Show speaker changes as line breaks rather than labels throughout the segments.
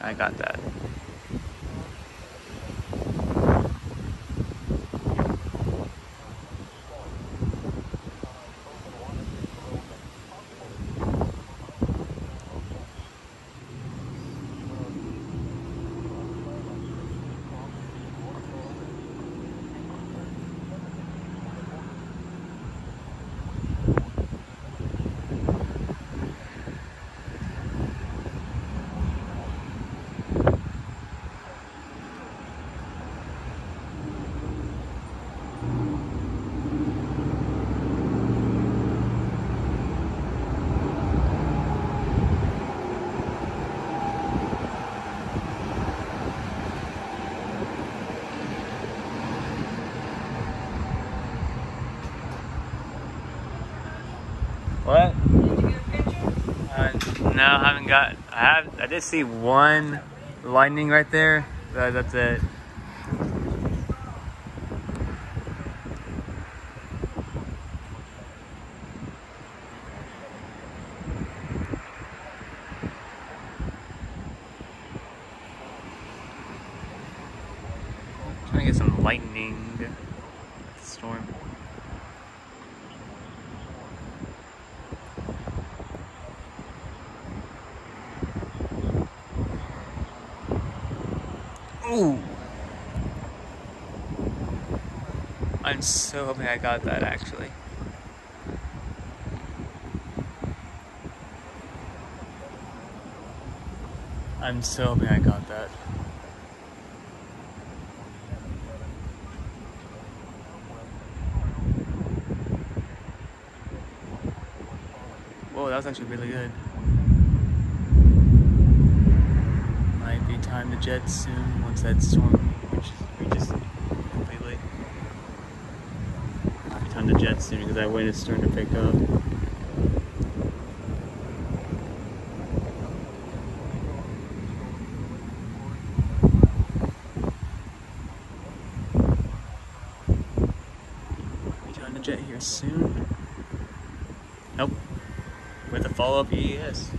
I got that. What? Uh, no, I haven't got. I have. I did see one lightning right there. That, that's it. Trying to get some lightning storm. Ooh. I'm so hoping I got that actually. I'm so hoping I got that. Whoa, that was actually really good. Might be time to jet soon that storm reaches, reaches completely. Might be time to jet soon because that wind is starting to pick up. Time to jet here soon. Nope. With a follow up E EAS.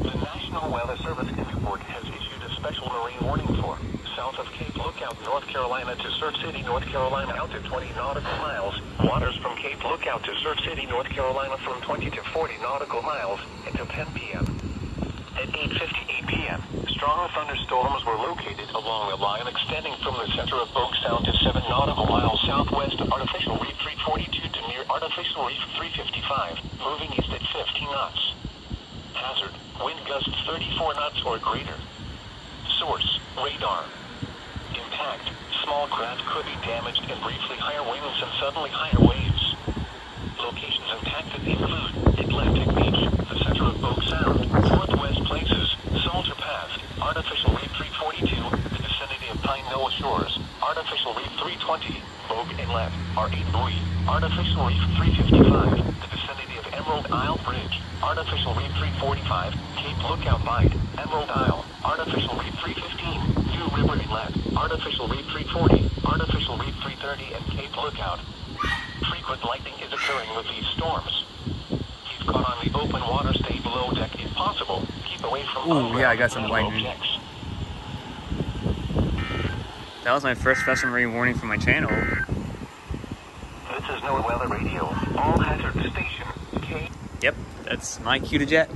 The National Weather Service Newport has issued a special marine warning for south of Cape Lookout, North Carolina to Surf City, North Carolina out to 20 nautical miles. Waters from Cape Lookout to Surf City, North Carolina from 20 to 40 nautical miles until 10 p.m. At 8.58 p.m., strong thunderstorms were located along the line extending from the center of Bogue Sound to 7 nautical miles southwest of Artificial Reef 342 to near Artificial Reef 355, moving east at 50 knots. Hazard, wind gusts 34 knots or greater. Source, radar. Impact, small craft could be damaged and briefly higher winds and suddenly higher waves. Locations impacted include Atlantic Beach, the center of Bogue Sound, Northwest Places, Salter Path, Artificial Reef 342, the vicinity of Pine Knoll Shores, Artificial Reef 320, Bogue Inlet, R8 Buoy, Artificial Reef 355, the vicinity of Emerald Isle Bridge, Artificial Reef 345, Cape Lookout Bight, Emerald Isle, Artificial Reef 315, New River Inlet, Artificial Reef 340, Artificial Reef 330, and Cape Lookout. Frequent lightning is occurring with these storms. Keep caught on the open water, stay below deck if possible. Keep away from
Ooh, yeah, I got some lightning.
objects.
That was my first special marine warning for my channel.
This is NOAA Weather Radio. All hazard station. K.
Yep, that's my cue to jet.